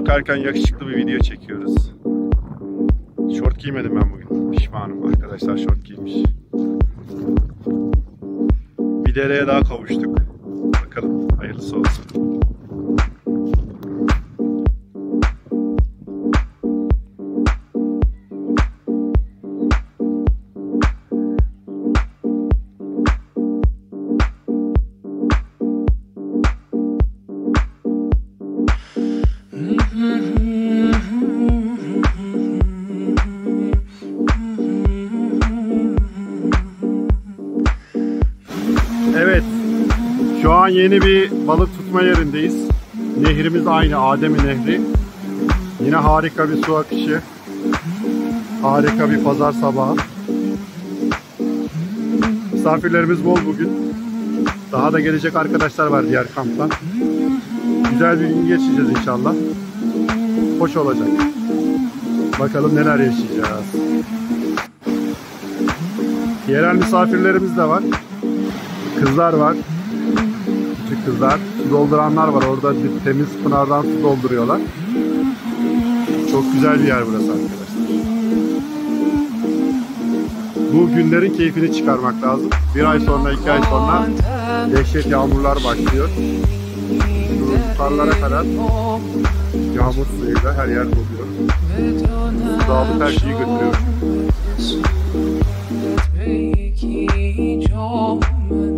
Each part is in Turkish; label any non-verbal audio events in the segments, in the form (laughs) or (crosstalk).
bakarken yakışıklı bir video çekiyoruz. Şort giymedim ben bugün. Pişmanım arkadaşlar şort giymiş. Bir dereye daha kavuştuk. Bakalım hayırlısı olsun. Yeni bir balık tutma yerindeyiz. Nehrimiz aynı Adem'i Nehri. Yine harika bir su akışı. Harika bir pazar sabahı. Misafirlerimiz bol bugün. Daha da gelecek arkadaşlar var diğer kamptan. Güzel bir gün geçeceğiz inşallah. Hoş olacak. Bakalım neler yaşayacağız. Yerel misafirlerimiz de var. Kızlar var yaşlı kızlar. Dolduranlar var orada bir temiz pınardan su dolduruyorlar. Çok güzel bir yer burası arkadaşlar. Bu günlerin keyfini çıkarmak lazım. Bir ay sonra, iki ay sonra dehşet yağmurlar başlıyor. Şu karlara kadar yağmur suyuyla her yer doluyor. Dağlık her şeyi götürüyor. Take each home.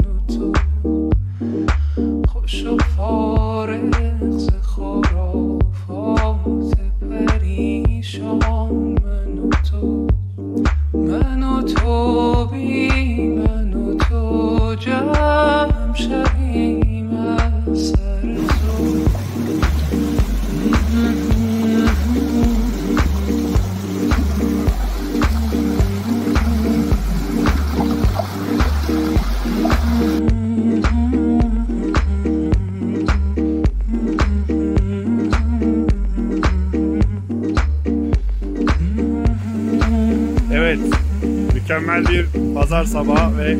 Mükemmel bir pazar sabahı ve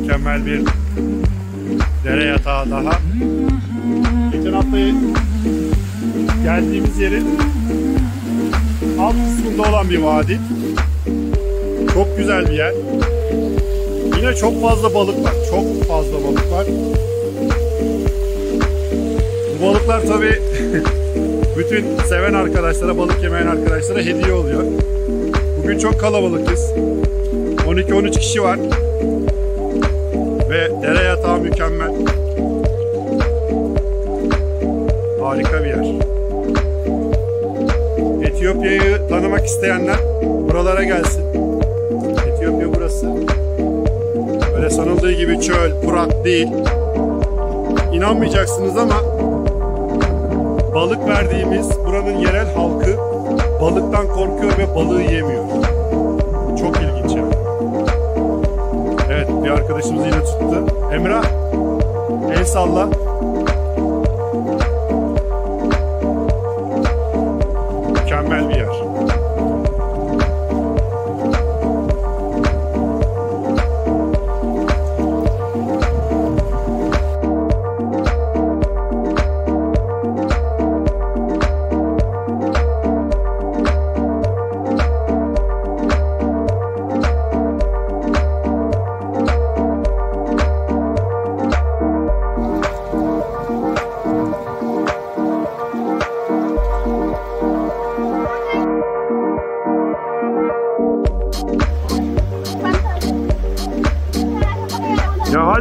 mükemmel bir dere yatağı daha. Geçen hafta geldiğimiz yerin alt kısmında olan bir vadi. Çok güzel bir yer. Yine çok fazla balık var. Çok fazla balık var. Bu balıklar tabi (laughs) bütün seven arkadaşlara, balık yemeyen arkadaşlara hediye oluyor. Bugün çok kalabalıkız. 12-13 kişi var. Ve dere yatağı mükemmel. Harika bir yer. Etiyopya'yı tanımak isteyenler buralara gelsin. Etiyopya burası. Öyle sanıldığı gibi çöl, kurak değil. İnanmayacaksınız ama balık verdiğimiz buranın yerel halkı balıktan korkuyor ve balığı yemiyor. Çok ilginç yani. Evet bir arkadaşımız yine tuttu. Emrah el salla.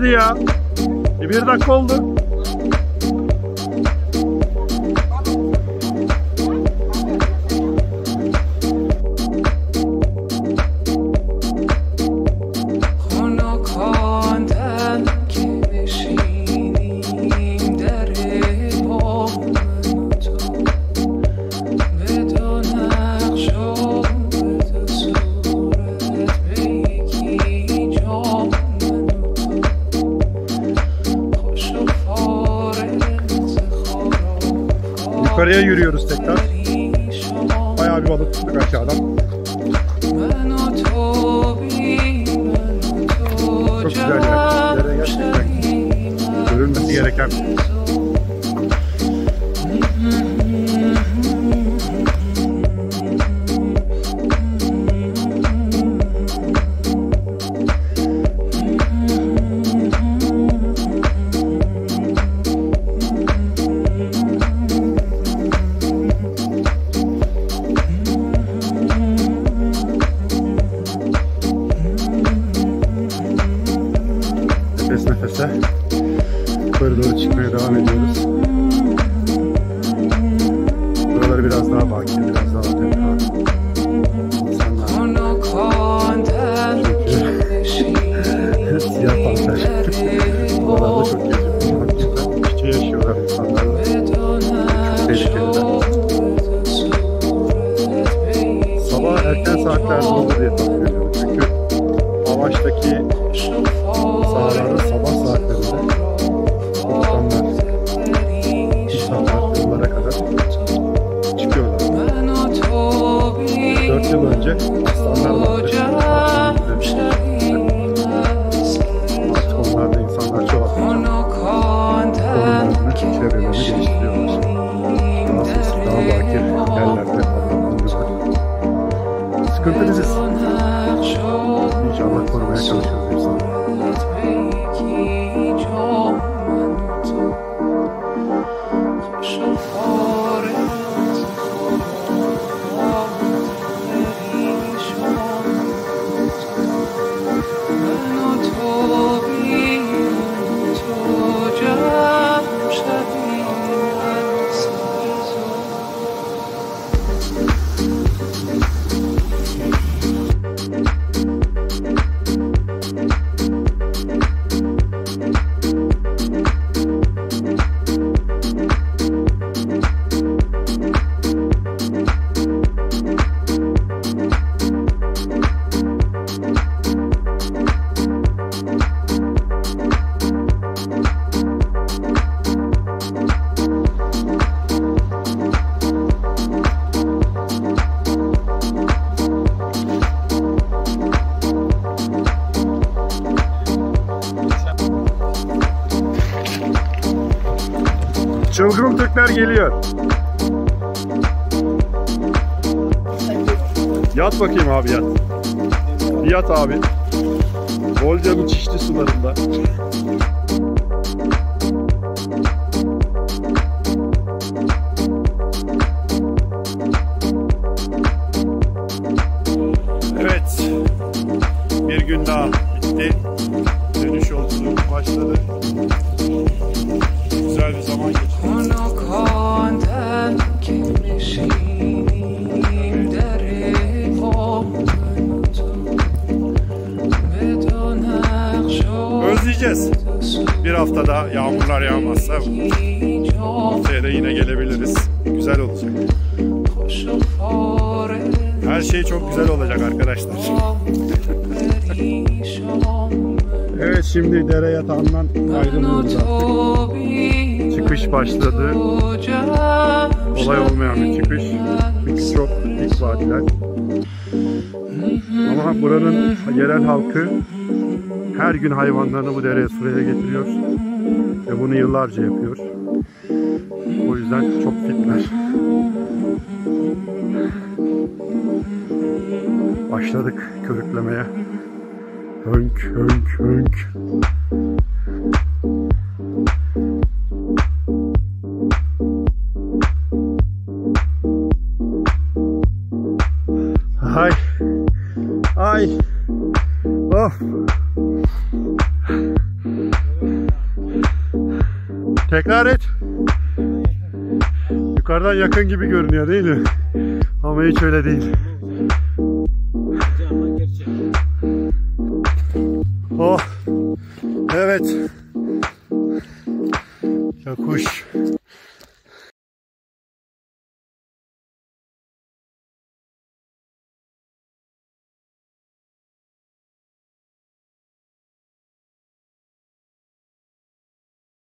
Ya. E bir dakika oldu. bir balık tuttuk aşağıdan. Çok güzel yer. Gerçekten görülmesi gereken nefese yukarı doğru çıkmaya devam ediyoruz. Buraları biraz daha bakir, biraz daha tenha. İnsanlar siyah panter. Buralarda çok iç içe yaşıyorlar insanlarla. Önce. Artık onlar da insanlar çoğaltınca konumlarını, çevrelerini geliştiriyorlar. Sessiz, daha bakir yerlerde. Sıkıntı biziz. İnşallah korumaya çalışıyoruz insanları. Türkler geliyor. Yat bakayım abi yat. Yat abi. Bolca'nın çişli sularında. Evet. Bir gün daha bitti. Dönüş yolculuğu başladı. Güzel bir zaman geçirdik. Özleyeceğiz. Bir hafta daha yağmurlar yağmazsa haftaya da yine gelebiliriz. Güzel olacak. Her şey çok güzel olacak arkadaşlar. (laughs) Evet şimdi dere yatağından ayrılıyoruz. Çıkış başladı. Kolay olmayan bir çıkış. Çok dik vadiler. Ama buranın yerel halkı her gün hayvanlarını bu dereye sıraya getiriyor. Ve bunu yıllarca yapıyor. O yüzden çok fitler. Başladık körüklemeye. Hönk hönk hönk. Ay. Ay. Of. Tekrar et. Yukarıdan yakın gibi görünüyor değil mi? Ama hiç öyle değil. Oh. Evet. Ya kuş.